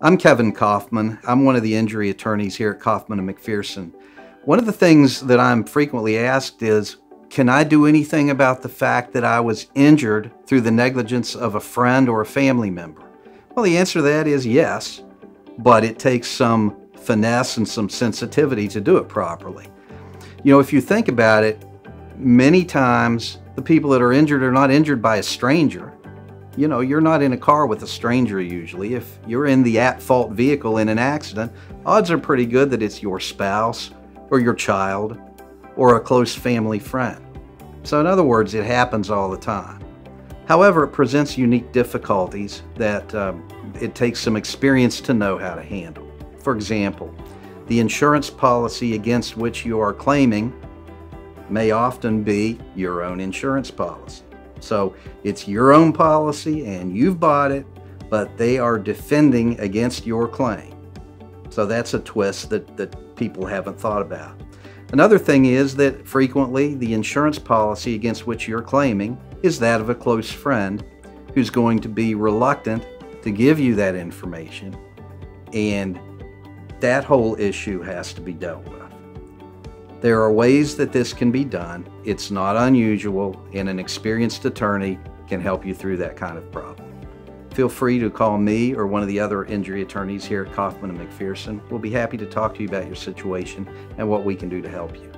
I'm Kevin Kaufman. I'm one of the injury attorneys here at Kaufman and McPherson. One of the things that I'm frequently asked is, can I do anything about the fact that I was injured through the negligence of a friend or a family member? Well, the answer to that is yes, but it takes some finesse and some sensitivity to do it properly. You know, if you think about it, many times the people that are injured are not injured by a stranger. You know, you're not in a car with a stranger usually. If you're in the at fault vehicle in an accident, odds are pretty good that it's your spouse or your child or a close family friend. So, in other words, it happens all the time. However, it presents unique difficulties that um, it takes some experience to know how to handle. For example, the insurance policy against which you are claiming may often be your own insurance policy. So it's your own policy and you've bought it, but they are defending against your claim. So that's a twist that, that people haven't thought about. Another thing is that frequently the insurance policy against which you're claiming is that of a close friend who's going to be reluctant to give you that information. And that whole issue has to be dealt with. There are ways that this can be done. It's not unusual, and an experienced attorney can help you through that kind of problem. Feel free to call me or one of the other injury attorneys here at Kaufman and McPherson. We'll be happy to talk to you about your situation and what we can do to help you.